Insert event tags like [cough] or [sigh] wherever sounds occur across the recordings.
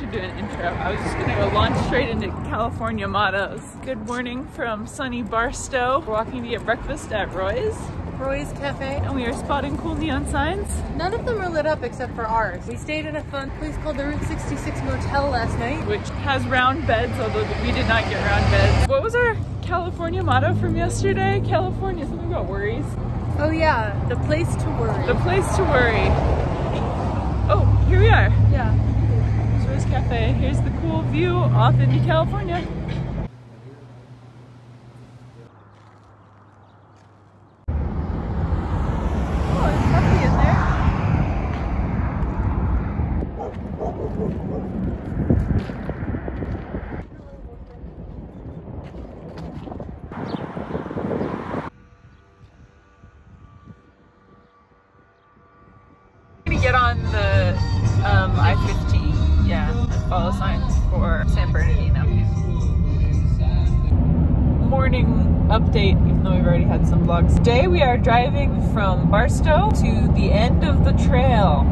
Should do an intro. I was just gonna go launch straight into California mottos. Good morning from sunny Barstow. We're walking to get breakfast at Roy's. Roy's Cafe. And we are spotting cool neon signs. None of them are lit up except for ours. We stayed in a fun place called the Route 66 Motel last night. Which has round beds, although we did not get round beds. What was our California motto from yesterday? California, something about worries. Oh yeah, the place to worry. The place to worry. Oh, here we are. Yeah. Off into California. Follow signs for San Bernardino. Morning update, even though we've already had some vlogs. Today we are driving from Barstow to the end of the trail.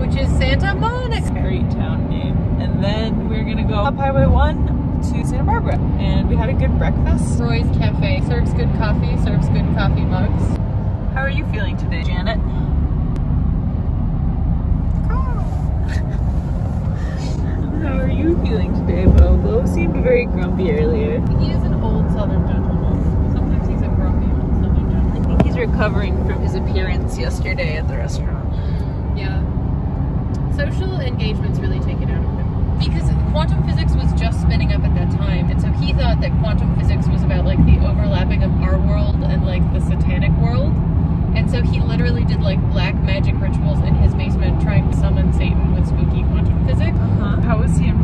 Which is Santa Monica. Great town name. And then we're gonna go up Highway 1 to Santa Barbara. And we had a good breakfast. Roy's Cafe serves good coffee, serves good coffee mugs. How are you feeling today, Janet? You [laughs] feeling today, Bo? Bo seemed very grumpy earlier. He is an old southern gentleman. Sometimes he's a grumpy old southern gentleman. I think he's recovering from his appearance yesterday at the restaurant. Mm, yeah. Social engagement's really taken out of him. Because quantum physics was just spinning up at that time, and so he thought that quantum physics was about like the overlapping of our world and like the satanic world. And so he literally did like black magic rituals in his basement trying to summon Satan with spooky quantum physics. Uh-huh. How was he involved with forming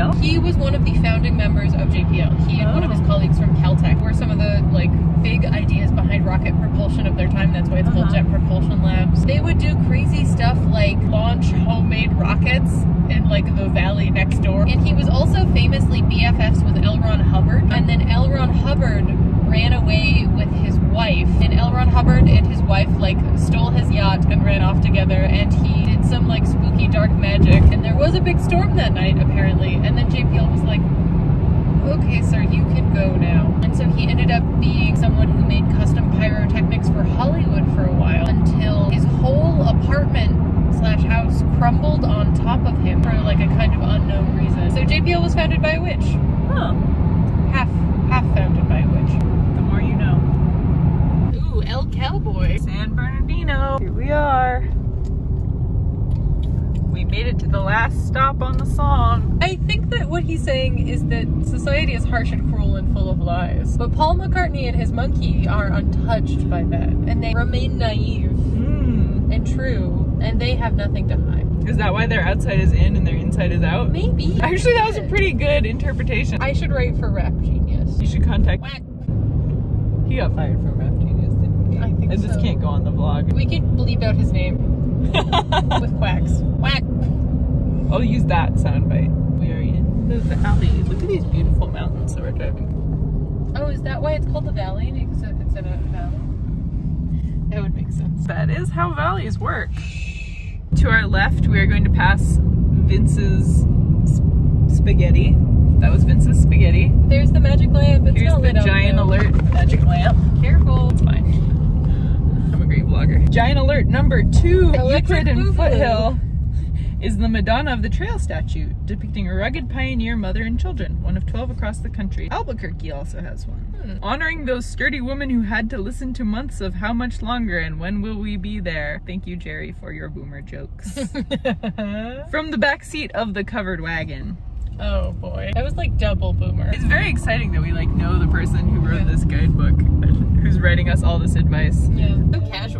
JPL? He was one of the founding members of JPL. He and oh. one of his colleagues from Caltech were some of the like big ideas behind rocket propulsion of their time. That's why it's uh-huh. called Jet Propulsion Labs. They would do crazy stuff like launch homemade rockets in like the valley next door. And he was also famously BFFs with L. Ron Hubbard. And then L. Ron Hubbard ran away with his wife. And L. Ron Hubbard and his wife like stole his yacht and ran off together. And he did some like spooky dark magic. And there was a big storm that night apparently. And then JPL was like, okay, sir, you can go now. And so he ended up being someone who made custom pyrotechnics for Hollywood for a while until his whole apartment slash house crumbled on top of him for like a kind of unknown reason. So JPL was founded by a witch. Huh. Half, half founded by a witch. The more you know. Ooh, El Cowboy. San Bernardino. Here we are. We made it to the last stop on the song. I think that what he's saying is that society is harsh and cruel and full of lies. But Paul McCartney and his monkey are untouched by that. And they remain naive mm. and true. And they have nothing to hide. Is that why their outside is in and their inside is out? Maybe. Actually, that was a pretty good interpretation. I should write for Rap Genius. You should contact. Whack. He got fired from Rap Genius, didn't he? I think I so. just can't go on the vlog. We can bleep out his name [laughs] with quacks. Whack. I'll use that soundbite. We are in the valley. Look at these beautiful mountains that we're driving. Oh, is that why it's called the valley? Because it's in a valley? That would make sense. That is how valleys work. To our left, we are going to pass Vince's spaghetti. That was Vince's spaghetti. There's the magic lamp. It's Here's the giant out, alert magic lamp. Careful. It's fine. I'm a great vlogger. Giant alert number two, Electric Euclid and Boogaloo. Foothill is the Madonna of the Trail statue, depicting a rugged pioneer mother and children, one of 12 across the country. Albuquerque also has one. Hmm. Honoring those sturdy women who had to listen to months of how much longer and when will we be there. Thank you, Jerry, for your boomer jokes. [laughs] From the back seat of the covered wagon. oh boy. That was like double boomer. It's very exciting that we like know the person who wrote this guidebook, who's writing us all this advice. Yeah. So casual.